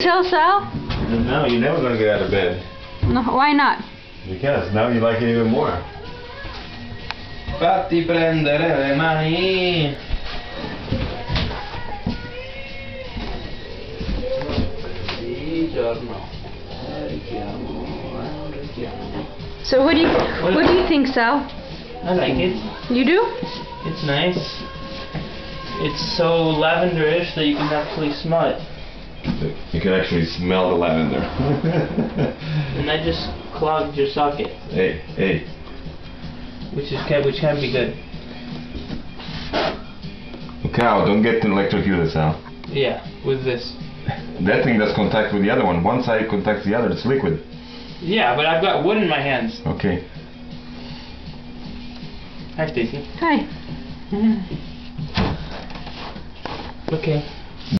Tell Sal? No, you're never gonna get out of bed. No, why not? Because now you like it even more. Fatti prendere le mani. Buongiorno. Richiamo, richiamo. So what do you what do you think, Sal? I like it. You do? It's nice. It's so lavenderish that you can actually smell it. You can actually smell the lavender. And I just clogged your socket, hey, hey. which is can which can be good. Cow, don't get electrocuted, Sal. Yeah, with this. That thing does contact with the other one. One side contacts the other. It's liquid. Yeah, but I've got wood in my hands. Okay. Hi, Stacy. Hi. Okay.